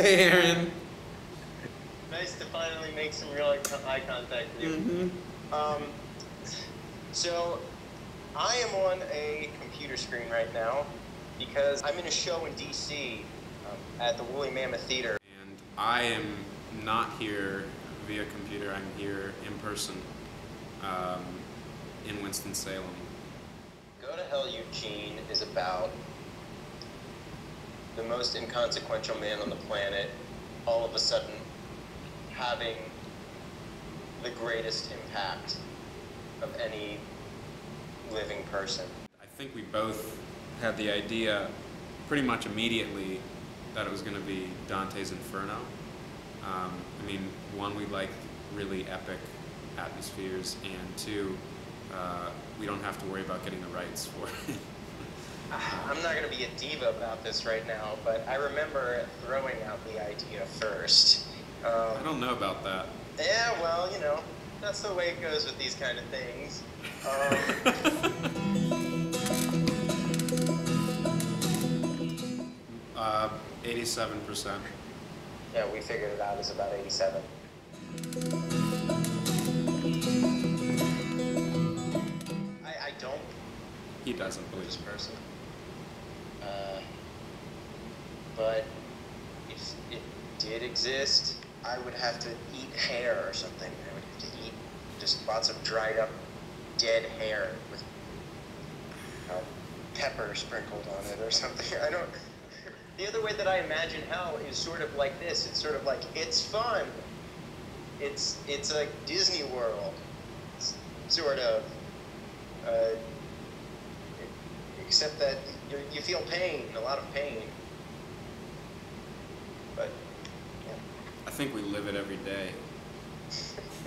Hey, Aaron. nice to finally make some real eye eye contact with you. Mm-hmm. Um, so, I am on a computer screen right now because I'm in a show in DC um, at the Woolly Mammoth Theater. And I am not here via computer. I'm here in person um, in Winston-Salem. Go to Hell Eugene is about the most inconsequential man on the planet all of a sudden having the greatest impact of any living person. I think we both had the idea pretty much immediately that it was going to be Dante's Inferno. Um, I mean, one, we like really epic atmospheres, and two, uh, we don't have to worry about getting the rights for it. I'm not going to be a diva about this right now, but I remember throwing out the idea first. I Um, don't know about that. yeah, well, you know, that's the way it goes with these kind of things. Um, Uh, 87%. yeah, we figured it out. It's about 87. I, I don't He doesn't believe this person. Uh, but if it did exist, I would have to eat hair or something. I would have to eat just lots of dried up dead hair with pepper sprinkled on it or something. I don't. The other way that I imagine hell is sort of like this. It's sort of like it's fun. It's it's like Disney World, sort of. Uh, except that you, you feel pain, a lot of pain. But yeah. I think we live it every day.